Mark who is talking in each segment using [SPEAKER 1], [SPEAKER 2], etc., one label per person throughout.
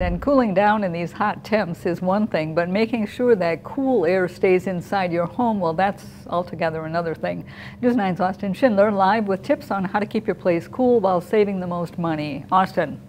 [SPEAKER 1] And cooling down in these hot temps is one thing, but making sure that cool air stays inside your home, well, that's altogether another thing. News 9's Austin Schindler live with tips on how to keep your place cool while saving the most money. Austin.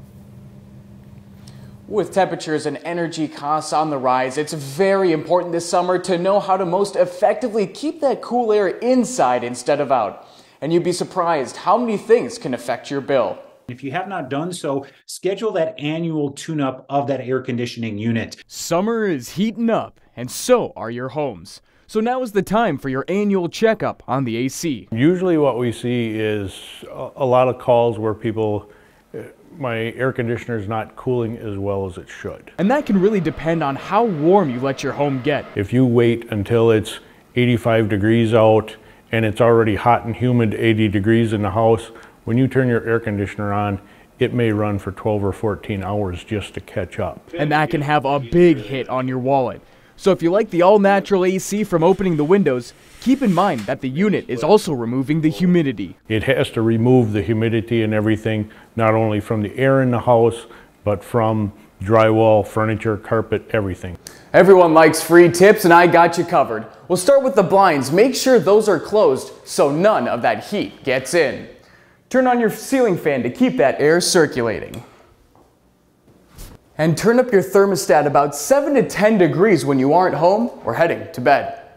[SPEAKER 2] With temperatures and energy costs on the rise, it's very important this summer to know how to most effectively keep that cool air inside instead of out. And you'd be surprised how many things can affect your bill.
[SPEAKER 3] If you have not done so, schedule that annual tune up of that air conditioning unit.
[SPEAKER 4] Summer is heating up, and so are your homes. So now is the time for your annual checkup on the AC.
[SPEAKER 5] Usually, what we see is a lot of calls where people, uh, my air conditioner is not cooling as well as it should.
[SPEAKER 4] And that can really depend on how warm you let your home get.
[SPEAKER 5] If you wait until it's 85 degrees out and it's already hot and humid 80 degrees in the house, when you turn your air conditioner on, it may run for 12 or 14 hours just to catch up.
[SPEAKER 4] And that can have a big hit on your wallet. So if you like the all-natural AC from opening the windows, keep in mind that the unit is also removing the humidity.
[SPEAKER 5] It has to remove the humidity and everything, not only from the air in the house, but from drywall, furniture, carpet, everything.
[SPEAKER 2] Everyone likes free tips and I got you covered. We'll start with the blinds. Make sure those are closed so none of that heat gets in. Turn on your ceiling fan to keep that air circulating. And turn up your thermostat about 7 to 10 degrees when you aren't home or heading to bed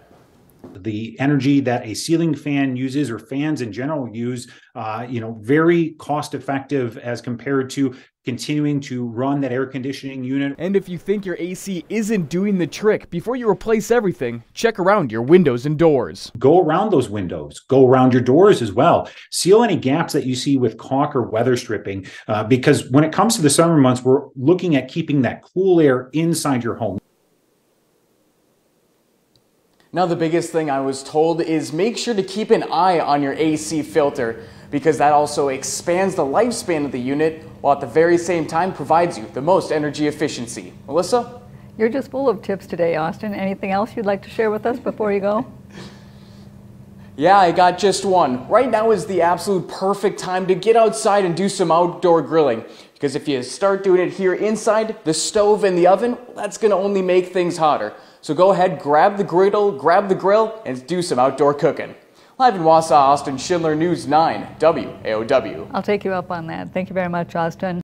[SPEAKER 3] the energy that a ceiling fan uses or fans in general use, uh, you know, very cost effective as compared to continuing to run that air conditioning unit.
[SPEAKER 4] And if you think your AC isn't doing the trick, before you replace everything, check around your windows and doors.
[SPEAKER 3] Go around those windows, go around your doors as well. Seal any gaps that you see with caulk or weather stripping, uh, because when it comes to the summer months, we're looking at keeping that cool air inside your home.
[SPEAKER 2] Now the biggest thing I was told is make sure to keep an eye on your AC filter because that also expands the lifespan of the unit while at the very same time provides you the most energy efficiency. Melissa?
[SPEAKER 1] You're just full of tips today, Austin. Anything else you'd like to share with us before you go?
[SPEAKER 2] Yeah, I got just one. Right now is the absolute perfect time to get outside and do some outdoor grilling. Because if you start doing it here inside, the stove and the oven, that's going to only make things hotter. So go ahead, grab the griddle, grab the grill, and do some outdoor cooking. Live in Wausau, Austin Schindler News 9, WAOW.
[SPEAKER 1] I'll take you up on that. Thank you very much, Austin.